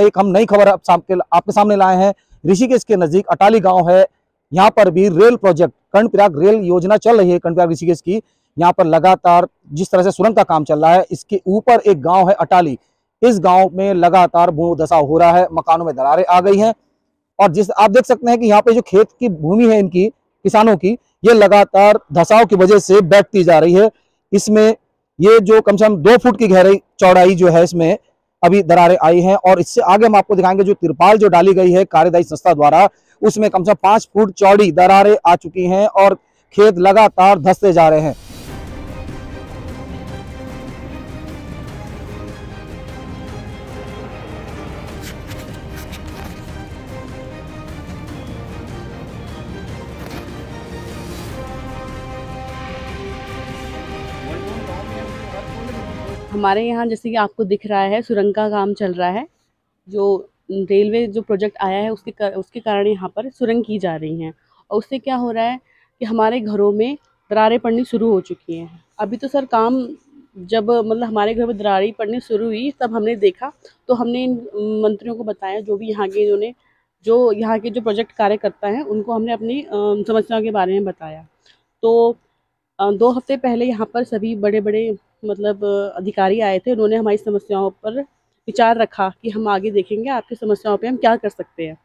एक हम नई खबर आप आपके सामने लाए हैं। ऋषिकेश के नज़दीक अटाली गाँव है। यहाँ पर भी रेल प्रोजेक्ट, कर्णप्रयाग रेल योजना चल रही है कर्णप्रयाग ऋषिकेश की। यहाँ पर लगातार जिस तरह से सुरंग का काम चल रहा है, इसके ऊपर एक गाँव है अटाली। इस गाँव में लगातार भूदशा हो रहा है, मकानों में दरारें आ गई हैं। और जिस, आप देख सकते हैं कि यहाँ पे जो खेत की भूमि है इनकी, किसानों की, ये लगातार धसाव की वजह से बैठती जा रही है। इसमें ये जो कम से कम दो फुट की गहराई चौड़ाई जो है इसमें अभी दरारें आई हैं और इससे आगे हम आपको दिखाएँगे जो तिरपाल जो डाली गई है कार्यदायी संस्था द्वारा, उसमें कम से कम पाँच फुट चौड़ी दरारें आ चुकी हैं और खेत लगातार धसते जा रहे हैं। हमारे यहाँ जैसे कि आपको दिख रहा है सुरंग का काम चल रहा है जो रेलवे जो प्रोजेक्ट आया है उसके कर, उसके कारण यहाँ पर सुरंग की जा रही हैं। और उससे क्या हो रहा है कि हमारे घरों में दरारें पड़नी शुरू हो चुकी हैं। अभी तो सर काम जब मतलब हमारे घर में दरारें पड़नी शुरू हुई तब हमने देखा तो हमने इन मंत्रियों को बताया जो भी यहाँ के इन्होंने जो यहाँ के जो प्रोजेक्ट कार्यकर्ता हैं उनको हमने अपनी समस्याओं के बारे में बताया। तो दो हफ़्ते पहले यहाँ पर सभी बड़े बड़े मतलब अधिकारी आए थे, उन्होंने हमारी समस्याओं पर विचार रखा कि हम आगे देखेंगे आपकी समस्याओं पे हम क्या कर सकते हैं।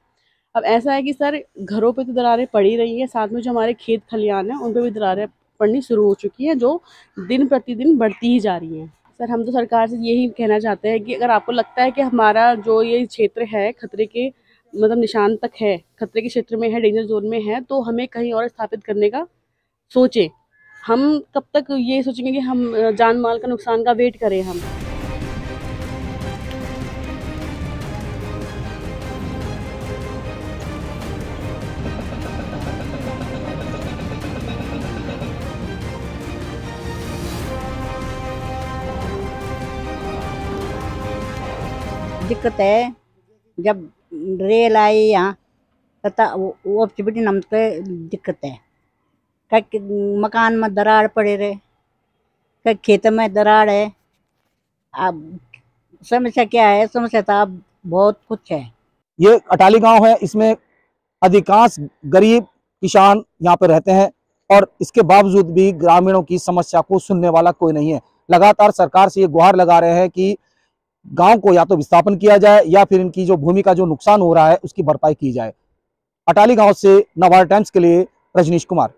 अब ऐसा है कि सर, घरों पे तो दरारें पड़ी रही हैं, साथ में जो हमारे खेत खलियान हैं, उन पर भी दरारें पड़नी शुरू हो चुकी हैं, जो दिन प्रतिदिन बढ़ती ही जा रही हैं। सर, हम तो सरकार से यही कहना चाहते हैं कि अगर आपको लगता है कि हमारा जो ये क्षेत्र है, खतरे के मतलब निशान तक है, खतरे के क्षेत्र में है डेंजर जोन में है तो हमें कहीं और स्थापित करने का सोचें। हम कब तक ये सोचेंगे कि हम जान माल का नुकसान का वेट करें हम? दिक्कत है। जब रेल आई यहाँ, तथा वो नमक दिक्कत है। मकान में दरार पड़े रहे कहीं खेत में दरार है। अब समस्या क्या है? समस्या तो अब बहुत कुछ है। ये अटाली गाँव है, इसमें अधिकांश गरीब किसान यहाँ पे रहते हैं और इसके बावजूद भी ग्रामीणों की समस्या को सुनने वाला कोई नहीं है। लगातार सरकार से ये गुहार लगा रहे हैं कि गाँव को या तो विस्थापन किया जाए या फिर इनकी जो भूमि का जो नुकसान हो रहा है, उसकी भरपाई की जाए। अटाली गाँव से नवार टाइम्स के लिए रजनीश कुमार।